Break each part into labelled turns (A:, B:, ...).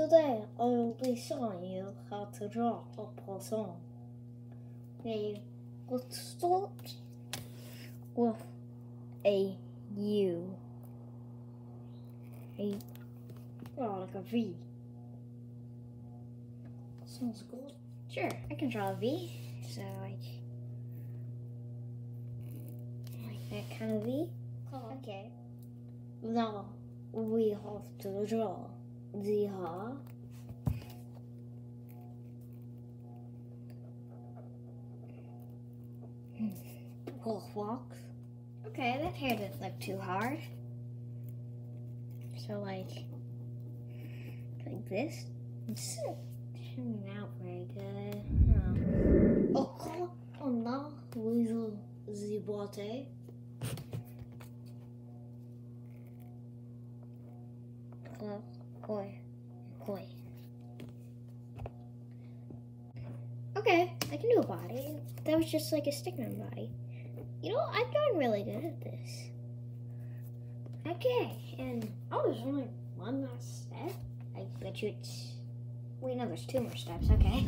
A: Today I will be showing you how to draw a poisson. Okay, let's start with a U. A oh, like a V. Sounds good. Sure, I can draw a V. So like like that kind of V. Okay. Now we have to draw heart. Wolf walks. Okay, that hair didn't look too hard. So like, like this. It's turning out very good. Oh, oh, oh no, weasel the botte. Boy, boy. Okay, I can do a body. That was just like a stickman body. You know, I've gotten really good at this. Okay, and oh, there's only one last step. I bet you it's. Wait, no, there's two more steps. Okay.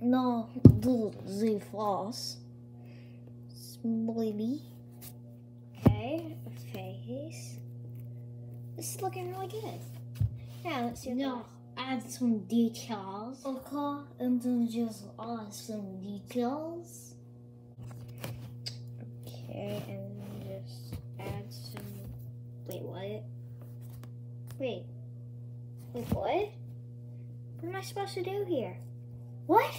A: No, the floss. Smiley. Okay. This is looking really good. Yeah, let's see. No, add some details. Okay, and then just add some details. Okay, and then just add some. Wait, what? Wait. Wait, what? What am I supposed to do here? What?